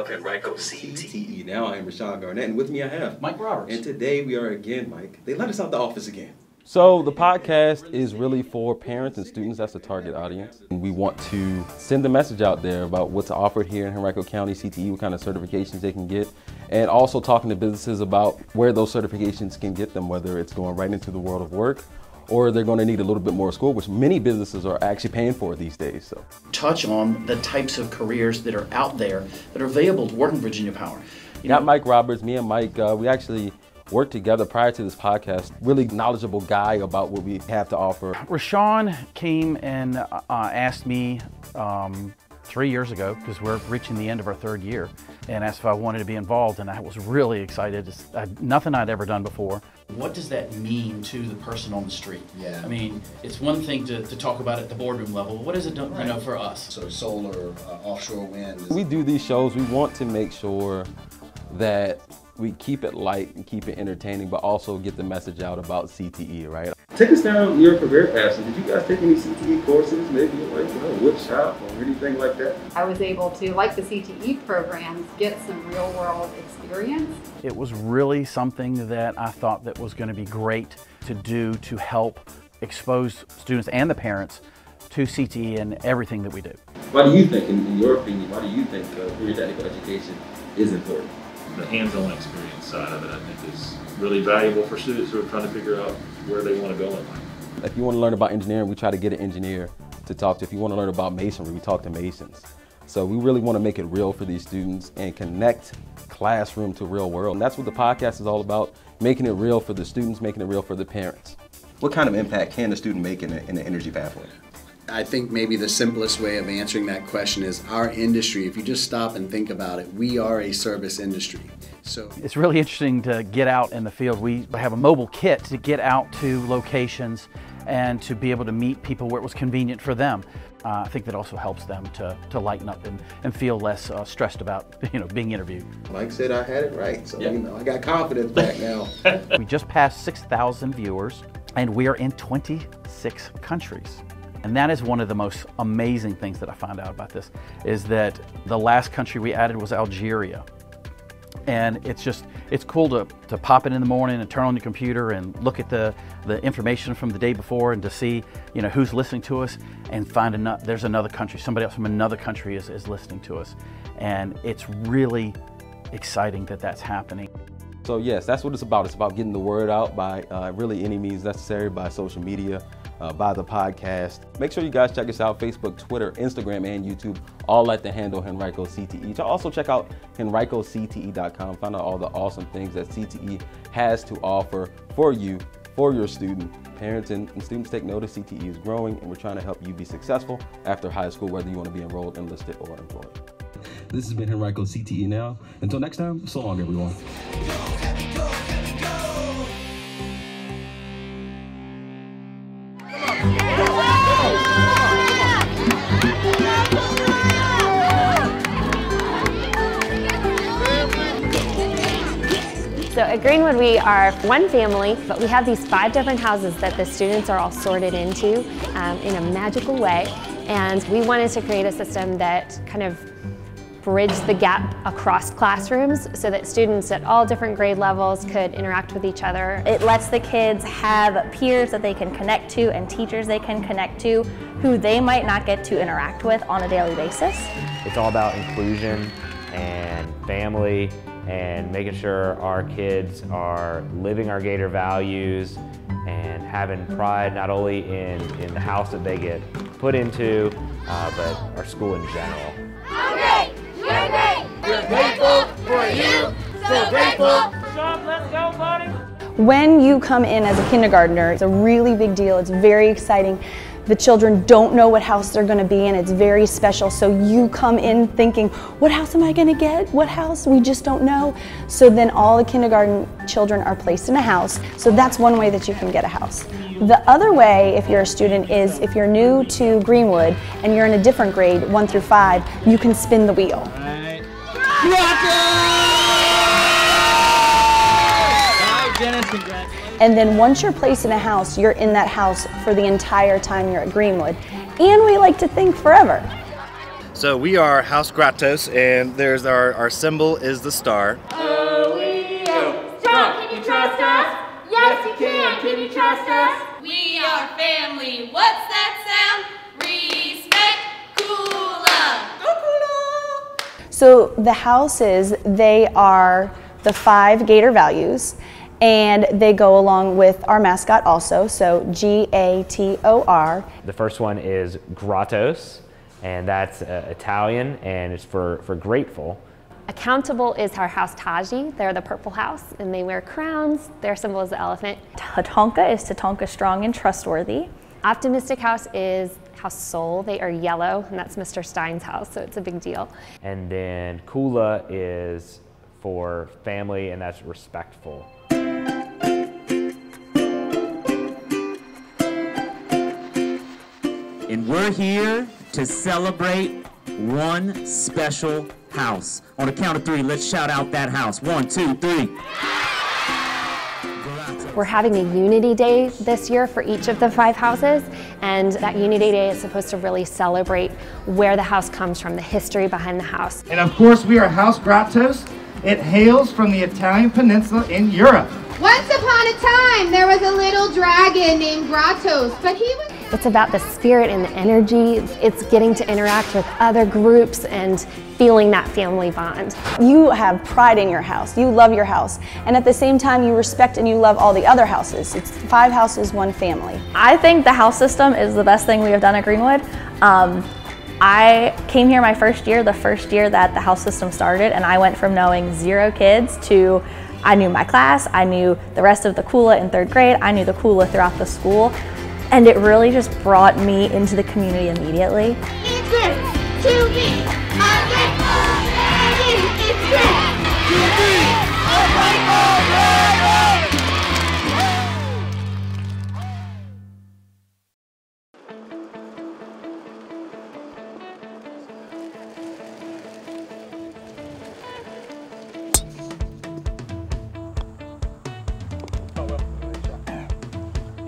edition of Henrico CTE. CTE. Now I am Rashawn Garnett, and with me I have Mike Roberts. And today we are again, Mike. They let us out the office again. So the podcast is really for parents and students. That's the target audience. And we want to send the message out there about what's offered here in Henrico County CTE, what kind of certifications they can get, and also talking to businesses about where those certifications can get them, whether it's going right into the world of work or they're going to need a little bit more school, which many businesses are actually paying for these days. So touch on the types of careers that are out there that are available to work in Virginia Power. You Not know, Mike Roberts, me and Mike, uh, we actually worked together prior to this podcast. Really knowledgeable guy about what we have to offer. Rashawn came and uh, asked me um, three years ago, because we're reaching the end of our third year, and asked if I wanted to be involved, and I was really excited. It's nothing I'd ever done before. What does that mean to the person on the street? Yeah. I mean, it's one thing to, to talk about at the boardroom level. What does it do, right. you know, for us? So solar, uh, offshore wind. Is- we do these shows. We want to make sure that we keep it light and keep it entertaining, but also get the message out about CTE, right? Take us down your career path. did you guys take any CTE courses, maybe like you know, wood shop or anything like that? I was able to, like the CTE programs, get some real world experience. It was really something that I thought that was going to be great to do to help expose students and the parents to CTE and everything that we do. Why do you think, in, in your opinion, why do you think uh, career technical education is important? The hands-on experience side of it, I think, is really valuable for students who are trying to figure out where they want to go in life. If you want to learn about engineering, we try to get an engineer to talk to. If you want to learn about masonry, we talk to masons. So we really want to make it real for these students and connect classroom to real world. And that's what the podcast is all about, making it real for the students, making it real for the parents. What kind of impact can a student make in, a, in the energy pathway? I think maybe the simplest way of answering that question is our industry. If you just stop and think about it, we are a service industry. So it's really interesting to get out in the field. We have a mobile kit to get out to locations and to be able to meet people where it was convenient for them. Uh, I think that also helps them to, to lighten up and, and feel less uh, stressed about you know being interviewed. Mike said I had it right, so you know I got confidence back now. we just passed 6,000 viewers, and we are in 26 countries. And that is one of the most amazing things that I found out about this is that the last country we added was Algeria. And it's just, it's cool to, to pop it in the morning and turn on your computer and look at the, the information from the day before and to see, you know, who's listening to us and find another, there's another country, somebody else from another country is, is listening to us. And it's really exciting that that's happening. So yes, that's what it's about. It's about getting the word out by uh, really any means necessary by social media, uh, by the podcast. Make sure you guys check us out Facebook, Twitter, Instagram, and YouTube, all at the handle Henrico CTE. Also check out henricocte.com. Find out all the awesome things that CTE has to offer for you, for your student. Parents and, and students take notice CTE is growing, and we're trying to help you be successful after high school, whether you want to be enrolled, enlisted, or employed. This has been Henrico CTE now. Until next time, so long, everyone. So at Greenwood we are one family, but we have these five different houses that the students are all sorted into um, in a magical way. And we wanted to create a system that kind of bridge the gap across classrooms so that students at all different grade levels could interact with each other. It lets the kids have peers that they can connect to and teachers they can connect to who they might not get to interact with on a daily basis. It's all about inclusion and family and making sure our kids are living our Gator values and having pride not only in, in the house that they get put into, uh, but our school in general. I'm great! You're great! We're grateful for you! So grateful! Sean, let's go, buddy! When you come in as a kindergartner, it's a really big deal. It's very exciting. The children don't know what house they're going to be in. It's very special. So you come in thinking, what house am I going to get? What house? We just don't know. So then all the kindergarten children are placed in a house. So that's one way that you can get a house. The other way, if you're a student, is if you're new to Greenwood and you're in a different grade, one through five, you can spin the wheel. And then once you're placed in a house, you're in that house for the entire time you're at Greenwood. And we like to think forever. So we are House Gratos, and there's our, our symbol is the star. Oh, we are strong. Can you trust us? Yes, you can. Can you trust us? We are family. What's that sound? Respect, Kula. Go Kula. So the houses, they are the five Gator values, and they go along with our mascot also. So G A T O R. The first one is Gratos, and that's uh, Italian, and it's for, for grateful. Accountable is our house Taji. They're the purple house and they wear crowns. Their symbol is the elephant. Tatonka is Tatonka strong and trustworthy. Optimistic house is house Sol. They are yellow and that's Mr. Stein's house, so it's a big deal. And then Kula is for family, and that's respectful. And we're here to celebrate one special house. On the count of three, let's shout out that house. One, two, three. We're having a Unity Day this year for each of the five houses, and that Unity Day is supposed to really celebrate where the house comes from, the history behind the house. And of course, we are House Gratos. It hails from the Italian peninsula in Europe. Once upon a time, there was a little dragon named Gratos, but he was It's about the spirit and the energy. It's getting to interact with other groups and feeling that family bond. You have pride in your house. You love your house. And at the same time, you respect and you love all the other houses. It's five houses, one family. I think the house system is the best thing we have done at Greenwood. Um, I came here my first year, the first year that the house system started, and I went from knowing zero kids to I knew my class, I knew the rest of the Kula in third grade, I knew the Kula throughout the school, and it really just brought me into the community immediately. It's great to be a family. It's great to be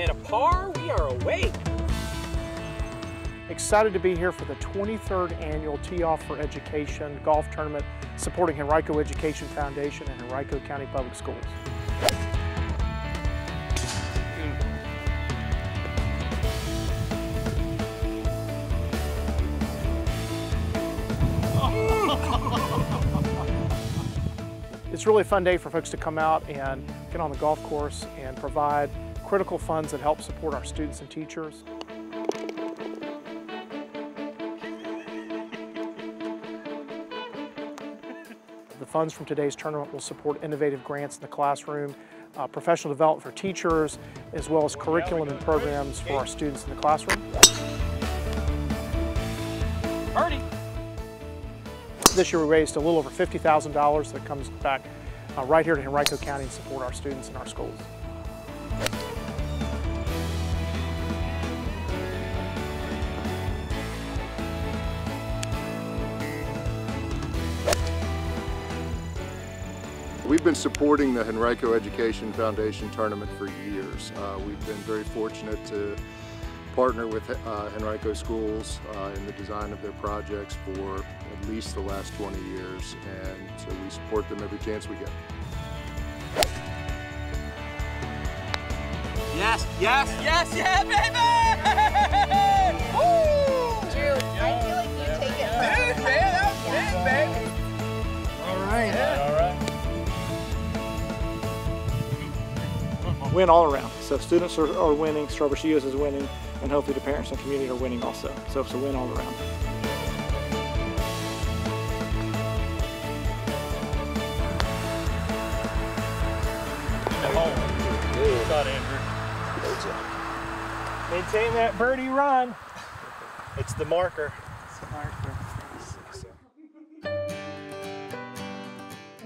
And a par, we are awake. Excited to be here for the 23rd annual Tee Off for Education golf tournament supporting Henrico Education Foundation and Henrico County Public Schools. It's really a fun day for folks to come out and get on the golf course and provide critical funds that help support our students and teachers. The funds from today's tournament will support innovative grants in the classroom, uh, professional development for teachers, as well as curriculum and programs for our students in the classroom. This year we raised a little over $50,000 that comes back uh, right here to Henrico County and support our students in our schools. We've been supporting the Henrico Education Foundation tournament for years. Uh, we've been very fortunate to partner with uh, Henrico Schools uh, in the design of their projects for at least the last 20 years, and so we support them every chance we get. Yes, yes, yes, yeah, baby! Woo! Drew, I feel like you take it Dude, man, that was big, baby. All right. Win all around. So students are, are winning, Strawberry Shields is winning, and hopefully the parents and community are winning also. So it's a win all around. Good shot, Andrew. Maintain that birdie run. It's the marker. It's The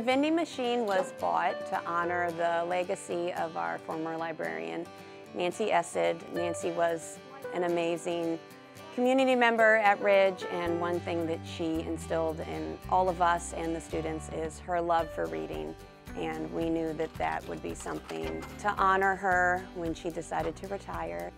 vending machine was bought to honor the legacy of our former librarian, Nancy Essed. Nancy was an amazing community member at Ridge, and one thing that she instilled in all of us and the students is her love for reading. And we knew that that would be something to honor her when she decided to retire.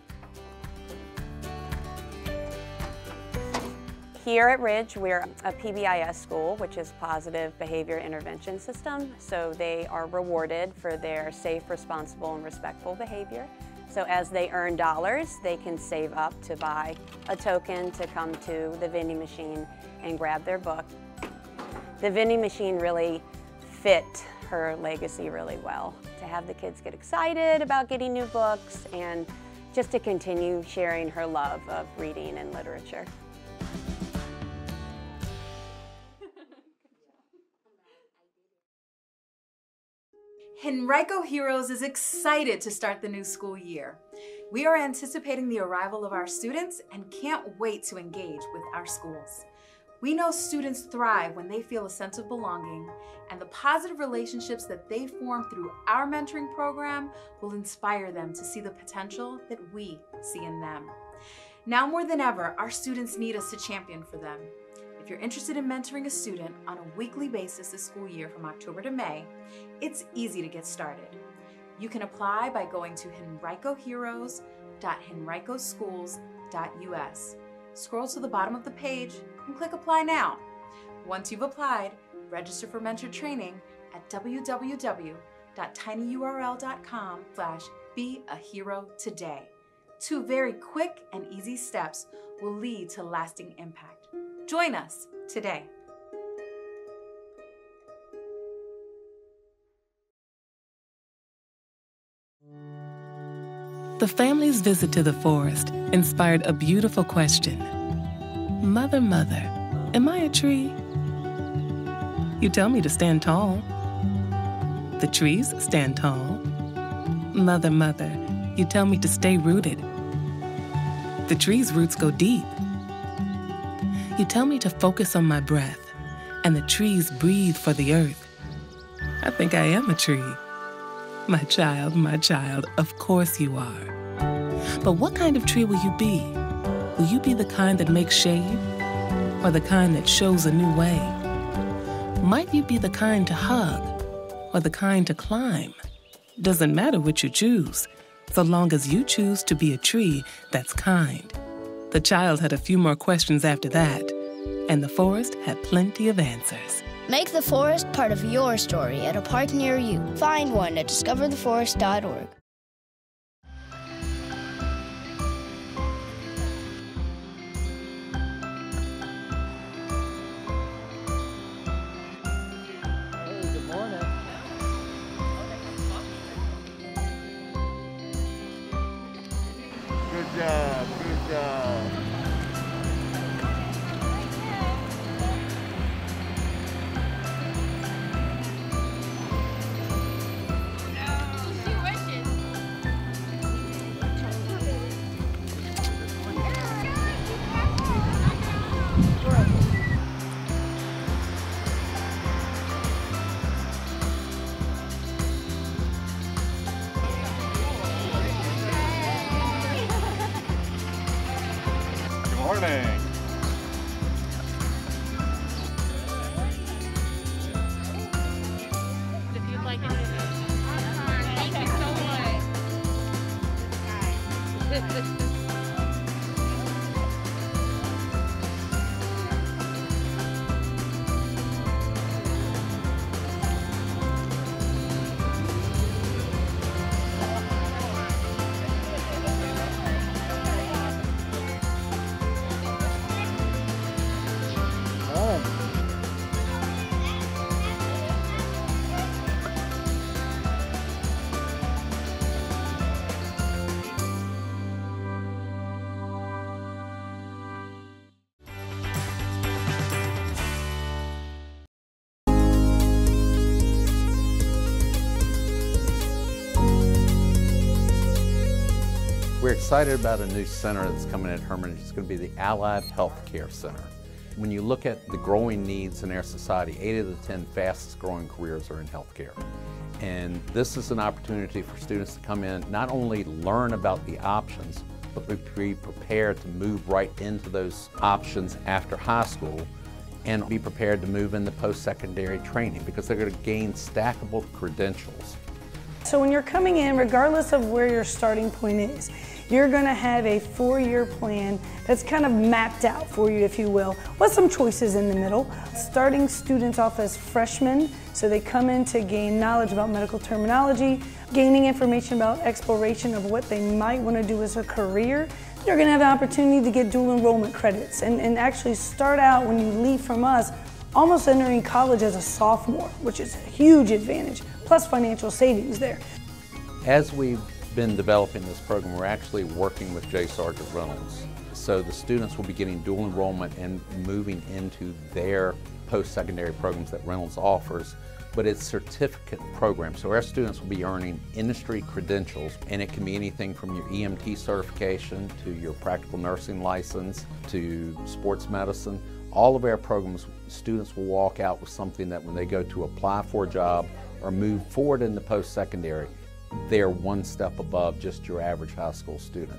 Here at Ridge, we're a PBIS school, which is Positive Behavior Intervention System. So they are rewarded for their safe, responsible, and respectful behavior. So as they earn dollars, they can save up to buy a token to come to the vending machine and grab their book. The vending machine really fit her legacy really well. To have the kids get excited about getting new books and just to continue sharing her love of reading and literature. Henrico Heroes is excited to start the new school year. We are anticipating the arrival of our students and can't wait to engage with our schools. We know students thrive when they feel a sense of belonging, and the positive relationships that they form through our mentoring program will inspire them to see the potential that we see in them. Now more than ever, our students need us to champion for them. If you're interested in mentoring a student on a weekly basis this school year from October to May, it's easy to get started. You can apply by going to henricoheroes.henricoschools.us. Scroll to the bottom of the page and click Apply Now. Once you've applied, register for mentor training at www.tinyurl.com slash be a hero today. Two very quick and easy steps will lead to lasting impact. Join us today. The family's visit to the forest inspired a beautiful question. Mother, mother, am I a tree? You tell me to stand tall. The trees stand tall. Mother, mother, you tell me to stay rooted. The tree's roots go deep. You tell me to focus on my breath, and the trees breathe for the earth. I think I am a tree. My child, my child, of course you are. But what kind of tree will you be? Will you be the kind that makes shade? Or the kind that shows a new way? Might you be the kind to hug? Or the kind to climb? Doesn't matter which you choose, so long as you choose to be a tree that's kind. The child had a few more questions after that, and the forest had plenty of answers. Make the forest part of your story at a park near you. Find one at discovertheforest.org. Ha, ha, ha. We're excited about a new center that's coming at Hermitage. It's going to be the Allied Healthcare Center. When you look at the growing needs in our society, eight of the 10 fastest growing careers are in healthcare. And this is an opportunity for students to come in, not only learn about the options, but be prepared to move right into those options after high school and be prepared to move into post-secondary training because they're going to gain stackable credentials. So when you're coming in, regardless of where your starting point is, you're going to have a four-year plan that's kind of mapped out for you, if you will, with some choices in the middle. Starting students off as freshmen, so they come in to gain knowledge about medical terminology, gaining information about exploration of what they might want to do as a career. Going to have an opportunity to get dual enrollment credits and, and actually start out when you leave from us almost entering college as a sophomore, which is a huge advantage, plus financial savings there. As we've been developing this program, we're actually working with J. Sargeant Reynolds. So the students will be getting dual enrollment and moving into their post-secondary programs that Reynolds offers but it's certificate program. So our students will be earning industry credentials and it can be anything from your EMT certification to your practical nursing license to sports medicine. All of our programs, students will walk out with something that when they go to apply for a job or move forward in the post-secondary, they're one step above just your average high school student.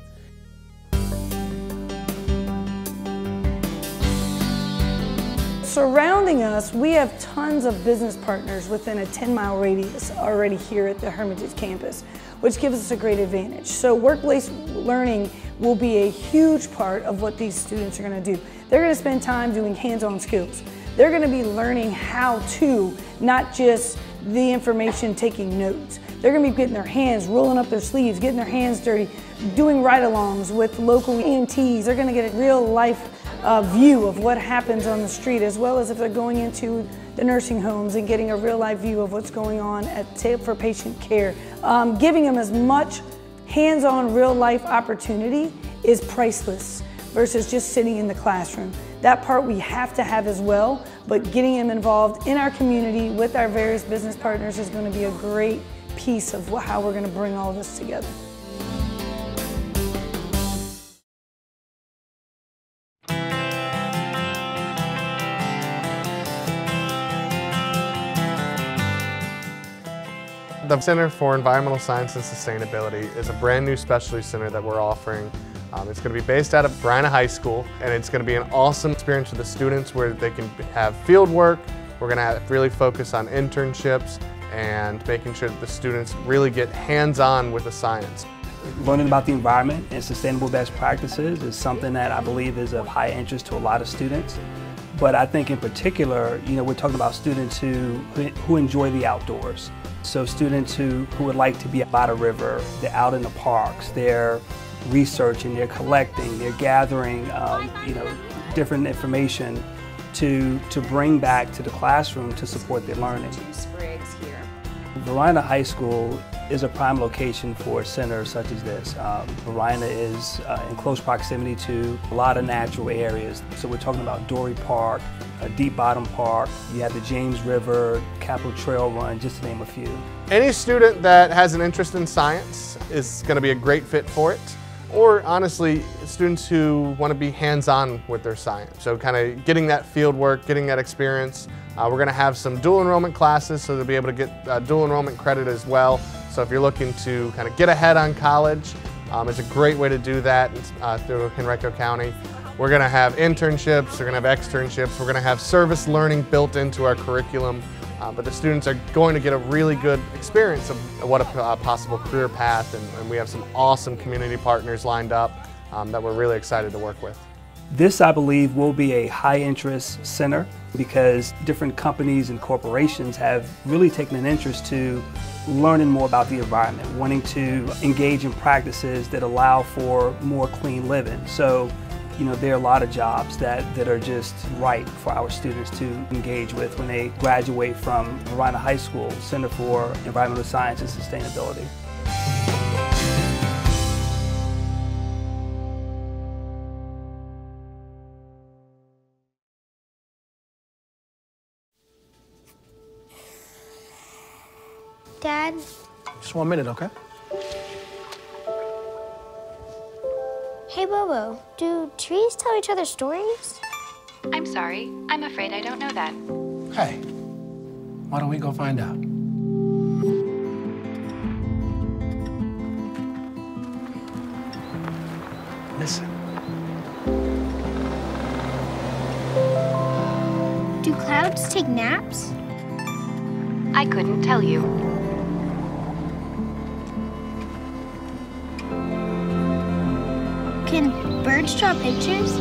Surrounding us, we have tons of business partners within a 10 mile radius already here at the Hermitage campus, which gives us a great advantage. So workplace learning will be a huge part of what these students are gonna do. They're gonna spend time doing hands-on skills. They're gonna be learning how to, not just the information taking notes. They're gonna be getting their hands, rolling up their sleeves, getting their hands dirty, doing ride-alongs with local EMTs. They're gonna get a real life uh, view of what happens on the street, as well as if they're going into the nursing homes and getting a real life view of what's going on at for patient care. Um, giving them as much hands-on real life opportunity is priceless versus just sitting in the classroom. That part we have to have as well, but getting them involved in our community with our various business partners is going to be a great piece of how we're going to bring all this together. The Center for Environmental Science and Sustainability is a brand new specialty center that we're offering. Um, it's going to be based out of Varina High School and it's going to be an awesome experience for the students where they can have field work. We're going to really focus on internships and making sure that the students really get hands-on with the science. Learning about the environment and sustainable best practices is something that I believe is of high interest to a lot of students. But I think in particular, you know, we're talking about students who, who enjoy the outdoors. So students who, who would like to be by the river, they're out in the parks, they're researching, they're collecting, they're gathering, um, you know, different information to, to bring back to the classroom to support their learning. Varina High School is a prime location for centers such as this. Um, Varina is uh, in close proximity to a lot of natural areas. So we're talking about Dorey Park, uh, Deep Bottom Park, you have the James River, Capital Trail Run, just to name a few. Any student that has an interest in science is going to be a great fit for it. Or honestly, students who want to be hands-on with their science. So kind of getting that field work, getting that experience. Uh, we're going to have some dual enrollment classes so they'll be able to get uh, dual enrollment credit as well. So if you're looking to kind of get ahead on college, um, it's a great way to do that uh, through Henrico County. We're going to have internships, we're going to have externships, we're going to have service learning built into our curriculum. Uh, but the students are going to get a really good experience of what a, possible career path, and, and, we have some awesome community partners lined up um, that we're really excited to work with. This, I believe, will be a high interest center because different companies and corporations have really taken an interest to learning more about the environment, wanting to engage in practices that allow for more clean living. So, you know, there are a lot of jobs that, that are just right for our students to engage with when they graduate from Varina High School Center for Environmental Science and Sustainability. Dad? Just one minute, okay? Hey, Bobo, do trees tell each other stories? I'm sorry. I'm afraid I don't know that. Hey, why don't we go find out? Listen. Do clouds take naps? I couldn't tell you. Can birds draw pictures?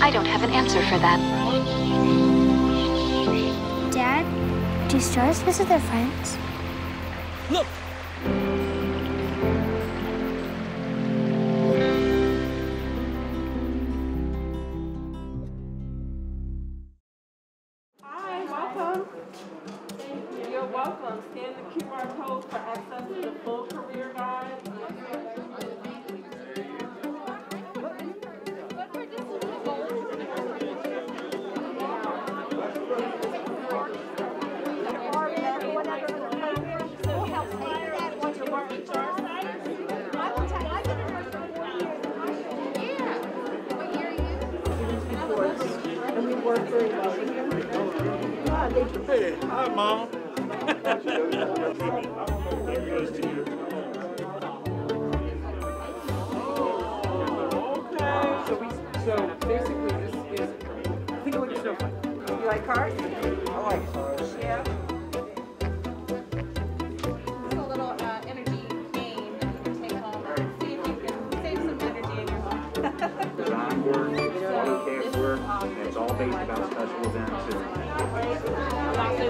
I don't have an answer for that. Dad, do stars visit their friends? Look! Work very well. Hey, hi, Mom.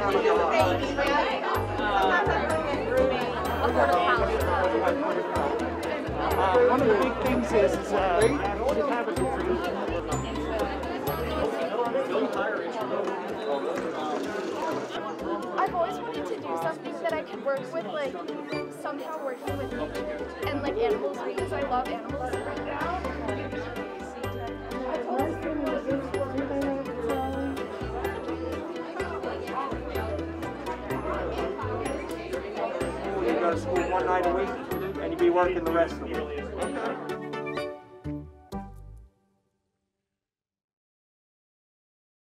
One of the big things is, uh, I've always wanted to do something that I could work with, like somehow working with and like animals because I love animals. Night a week, and you'd be working the rest of the week.